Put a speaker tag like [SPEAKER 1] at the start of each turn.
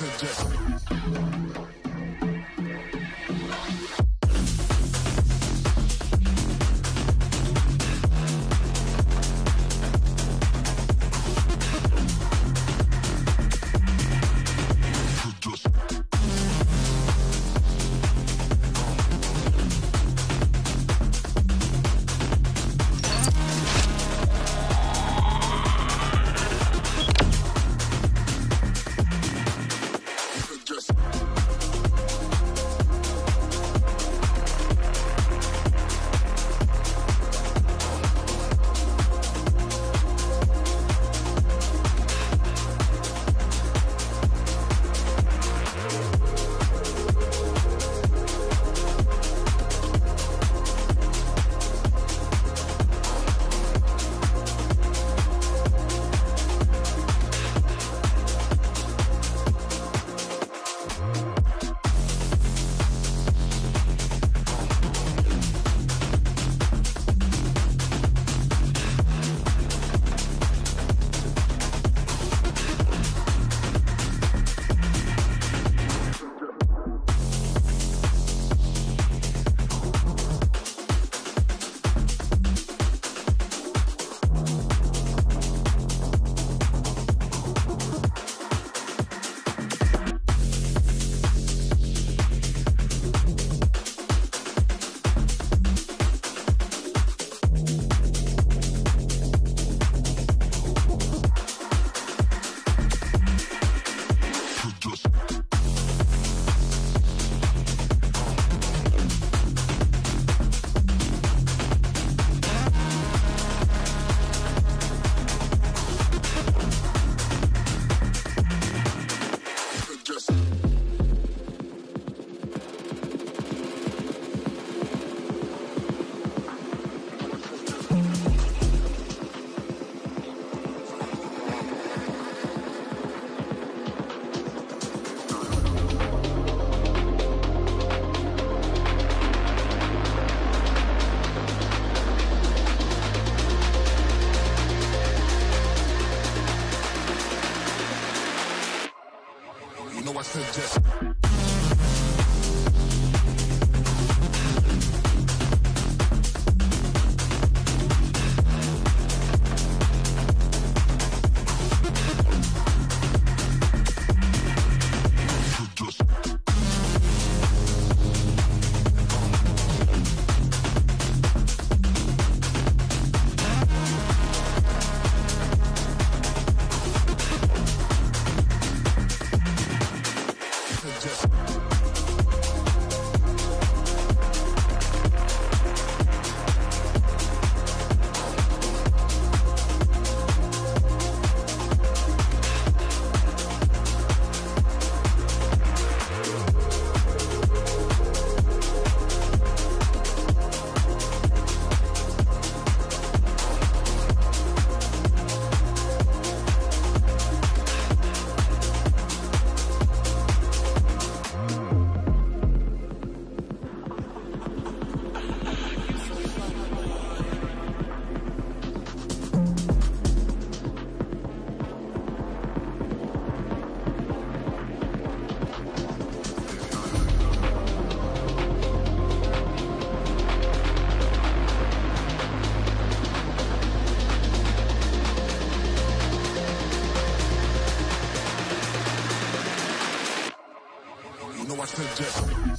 [SPEAKER 1] Master
[SPEAKER 2] know I said
[SPEAKER 3] just.
[SPEAKER 1] watch the jet.